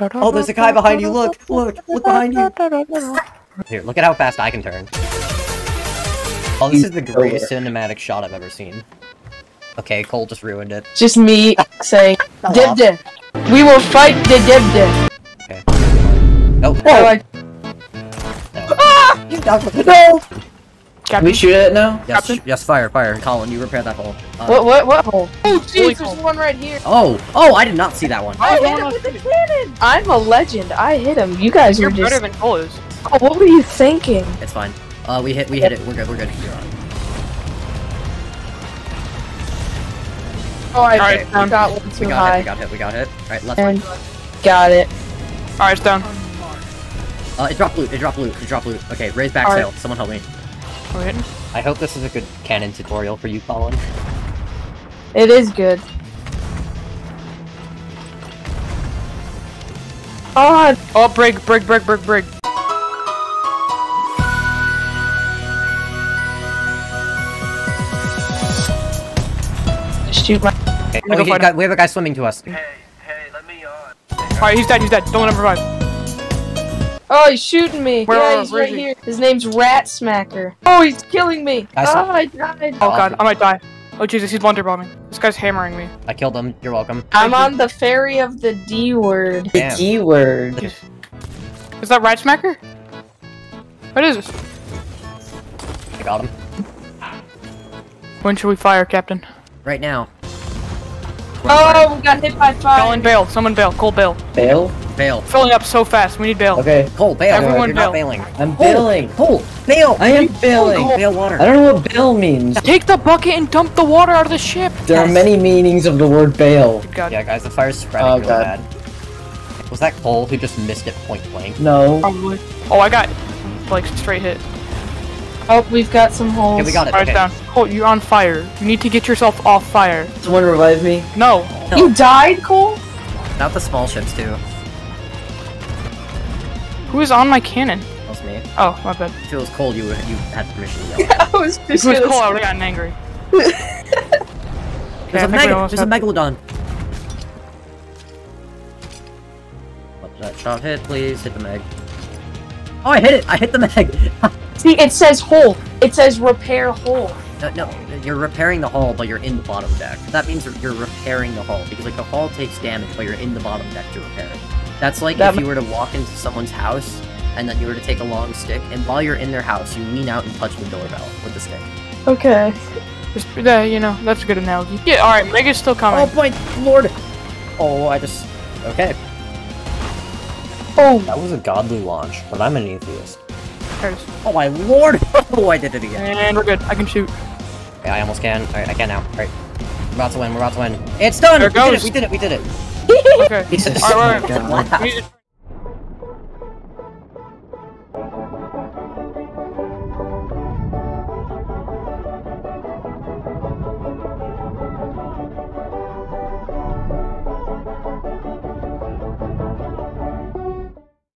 Oh, there's a guy behind you. Look, look, look behind you. Here, look at how fast I can turn. Oh, this is the greatest cinematic shot I've ever seen. Okay, Cole just ruined it. Just me saying, Hello. Dibda. We will fight the Dibda. Okay. Nope. Oh, I- No! Ah! Can we shoot it now? Yes, Captain? yes, fire, fire. Colin, you repair that hole. Uh, what, what, what hole? Oh, Holy jeez, there's hole. one right here. Oh, oh, I did not see that one. I Oh, hit no, him no, with the cannon. I'm a legend. I hit him. You guys You're were just. better than Cole. Oh, what were you thinking? It's fine. Uh, we hit, we hit it. We're good, we're good. Oh, I Alright, I got one too We too got hit, we got hit, we got hit. Alright, left And one. got it. Alright, it's down. Uh, it dropped loot, it dropped loot, it dropped loot. Okay, raise back Alright. sail. Someone help me. Are we? I hope this is a good cannon tutorial for you, Colin. It is good. Oh, Oh, brig, brig, brig, brig, brig. shoot my. Okay, oh, go he fight got- we have a guy swimming to us. Hey, hey, let me uh, on. Alright, he's dead, he's dead. Don't let him revive. Oh, he's shooting me. Where- yeah, he's right he? here. His name's Rat Smacker. Oh, he's killing me. I oh, saw- I died. Oh god, I might die. Oh Jesus, he's blunder bombing. This guy's hammering me. I killed him. You're welcome. I'm on the ferry of the D word. Damn. The D word. Is that right smacker? What is this? I got him. When should we fire, Captain? Right now. Oh, we got hit by Colin, fire. bail. Someone bail. Cole, bail. Bail? Bail. Filling up so fast. We need bail. Okay, Cole, bail. Everyone You're not bail. bailing. I'm Cole, bailing. Cole, bail. I am bailing. Bail water. I don't know what bail means. Take the bucket and dump the water out of the ship. There are many meanings of the word bail. Yeah, guys, the fire's spreading Oh, really God. bad. Was that Cole who just missed it point blank? No. Probably. Oh, I got like straight hit. Oh, we've got some holes. Okay, we got it. Alright, Okay. down. Cole, you're on fire. You need to get yourself off fire. Someone revive me. No. You died, Cole? Not the small ships too. Who is on my cannon? That was me. Oh, my bad. If it was cold, you you had permission to yell. I was If just it was gonna I would have gotten angry. There's Okay, a, I think we mega, there's a have- megalodon. Let that shot hit, please. Hit the meg. Oh, I hit it! I hit the meg! See, it says hole. It says repair hole. no, no, you're repairing the hull, but you're in the bottom deck. That means you're repairing the hull, because like the hull takes damage, but you're in the bottom deck to repair it. That's like That if you were to walk into someone's house, and then you were to take a long stick, and while you're in their house, you lean out and touch the doorbell with the stick. Okay. Just, uh, you know, that's a good analogy. Yeah, alright, Mega's still coming. Oh coming. my lord! Oh, I just... Okay. Oh, That was a godly launch, but I'm an atheist. There. Oh my lord! Oh, I did it again. And we're good. I can shoot. Okay, I almost can. Alright, I can now. Alright. We're about to win, we're about to win. It's done! There it we did it, we did it, we did it! Okay. Jesus. Alright, alright. God. We need to-